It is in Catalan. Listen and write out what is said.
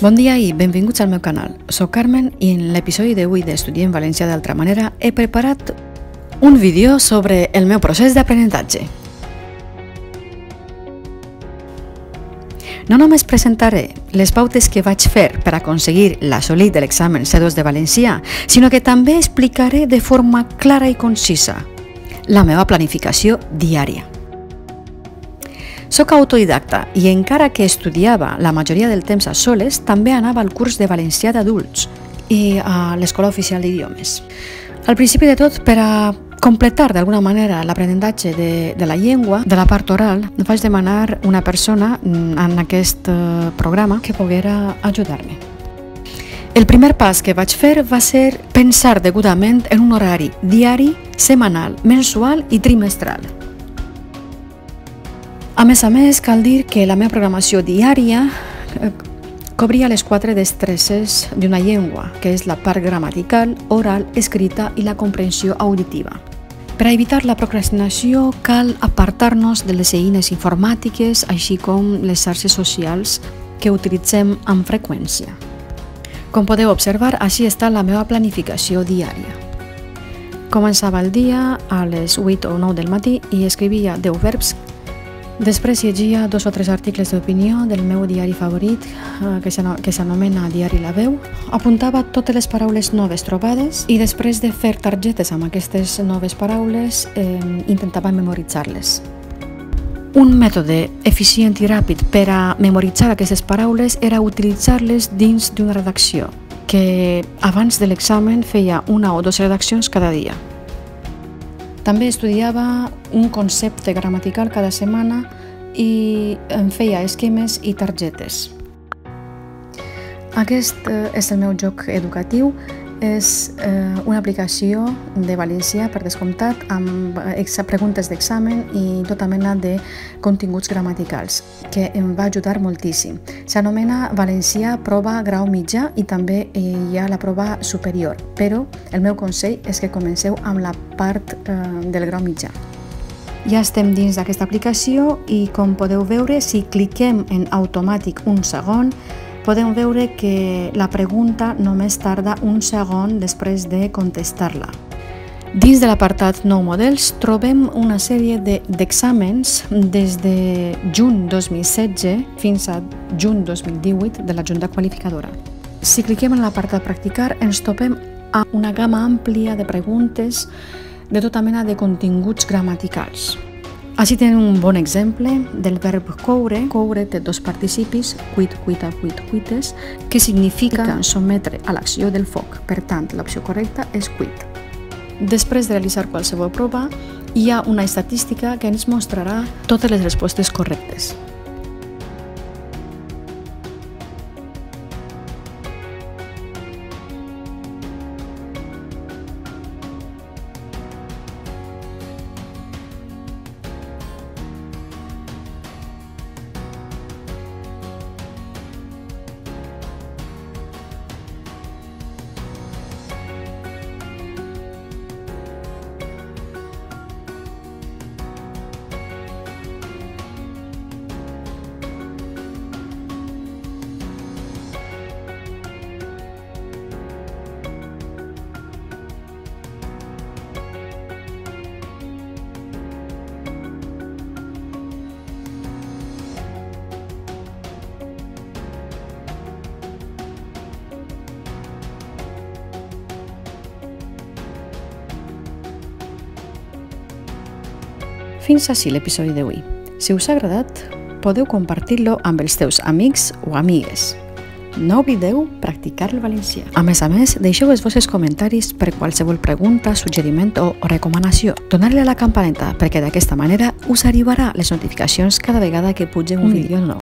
Bon dia i benvinguts al meu canal. Soc Carmen i en l'episodi d'avui d'Estudiem València d'altra manera he preparat un vídeo sobre el meu procés d'aprenentatge. No només presentaré les pautes que vaig fer per aconseguir l'assolit de l'examen C2 de Valencià, sinó que també explicaré de forma clara i concisa la meva planificació diària. Soc autodidacta i encara que estudiava la majoria del temps a soles, també anava al curs de valencià d'adults i a l'Escola Oficial d'Idiomes. Al principi de tot, per a completar d'alguna manera l'aprenentatge de, de la llengua, de la part oral, vaig demanar una persona mm, en aquest eh, programa que poguera ajudar-me. El primer pas que vaig fer va ser pensar degudament en un horari diari, setmanal, mensual i trimestral. A més a més, cal dir que la meva programació diària eh, cobria les quatre destresses d'una llengua, que és la part gramatical, oral, escrita i la comprensió auditiva. Per a evitar la procrastinació cal apartar-nos de les eines informàtiques, així com les xarxes socials que utilitzem amb freqüència. Com podeu observar, així està la meva planificació diària. Començava el dia a les 8 o 9 del matí i escrivia 10 verbs Després llegia dos o tres articles d'opinió del meu diari favorit, eh, que s'anomena Diari La Veu. Apuntava totes les paraules noves trobades i després de fer targetes amb aquestes noves paraules, eh, intentava memoritzar-les. Un mètode eficient i ràpid per a memoritzar aquestes paraules era utilitzar-les dins d'una redacció, que abans de l'examen feia una o dues redaccions cada dia. També estudiava un concepte gramatical cada setmana i em feia esquemes i targetes. Aquest eh, és el meu joc educatiu és eh, una aplicació de valencià, per descomptat, amb preguntes d'examen i tota mena de continguts gramaticals, que em va ajudar moltíssim. S'anomena Valencià Prova Grau Mitjà i també eh, hi ha la prova superior, però el meu consell és que comenceu amb la part eh, del grau mitjà. Ja estem dins d'aquesta aplicació i com podeu veure, si cliquem en automàtic un segon, podem veure que la pregunta només tarda un segon després de contestar-la. Dins de l'apartat Nou models trobem una sèrie d'exàmens de, des de juny 2016 fins a juny 2018 de la Junta Qualificadora. Si cliquem en l'apartat Practicar ens topem a una gamma àmplia de preguntes de tota mena de continguts gramaticals. Així tenen un bon exemple del verb coure. Coure té dos participis, cuit, cuita, cuit, cuites, que significa sometre a l'acció del foc. Per tant, l'opció correcta és cuit. Després de realitzar qualsevol prova, hi ha una estadística que ens mostrarà totes les respostes correctes. Fins així l'episodi d'avui. Si us ha agradat, podeu compartir-lo amb els teus amics o amigues. No oblideu practicar el valencià. A més a més, deixeu els vostres comentaris per qualsevol pregunta, suggeriment o recomanació. Donar-li a la campaneta perquè d'aquesta manera us arribarà les notificacions cada vegada que pugi un vídeo nou.